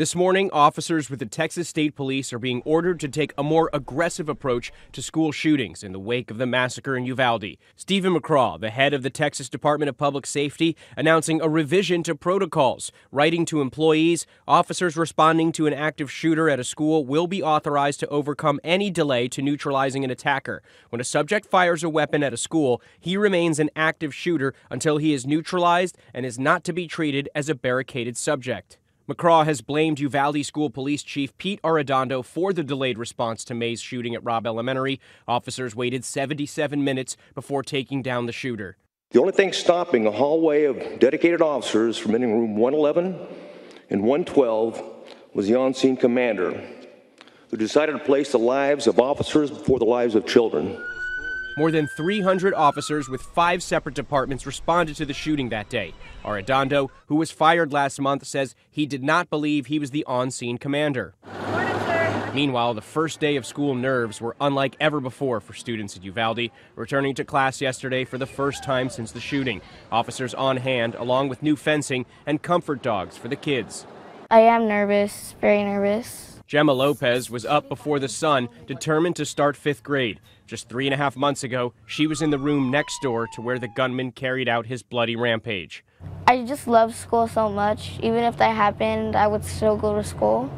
This morning, officers with the Texas State Police are being ordered to take a more aggressive approach to school shootings in the wake of the massacre in Uvalde. Steven McCraw, the head of the Texas Department of Public Safety, announcing a revision to protocols, writing to employees, officers responding to an active shooter at a school will be authorized to overcome any delay to neutralizing an attacker. When a subject fires a weapon at a school, he remains an active shooter until he is neutralized and is not to be treated as a barricaded subject. McCraw has blamed Uvalde School Police Chief Pete Arredondo for the delayed response to May's shooting at Robb Elementary. Officers waited 77 minutes before taking down the shooter. The only thing stopping a hallway of dedicated officers from entering room 111 and 112 was the on scene commander, who decided to place the lives of officers before the lives of children. More than 300 officers with five separate departments responded to the shooting that day. Arredondo, who was fired last month, says he did not believe he was the on scene commander. Meanwhile, the first day of school nerves were unlike ever before for students at Uvalde, returning to class yesterday for the first time since the shooting. Officers on hand, along with new fencing and comfort dogs for the kids. I am nervous, very nervous. Gemma Lopez was up before the sun, determined to start fifth grade. Just three and a half months ago, she was in the room next door to where the gunman carried out his bloody rampage. I just love school so much. Even if that happened, I would still go to school.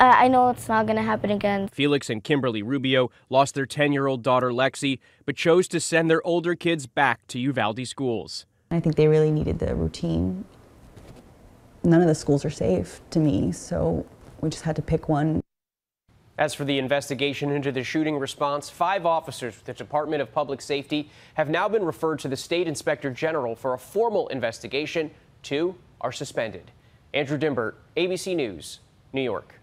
I know it's not going to happen again. Felix and Kimberly Rubio lost their 10 year old daughter Lexi, but chose to send their older kids back to Uvalde schools. I think they really needed the routine. None of the schools are safe to me, so we just had to pick one. As for the investigation into the shooting response, five officers with the Department of Public Safety have now been referred to the State Inspector General for a formal investigation. Two are suspended. Andrew Dymburt, ABC News, New York.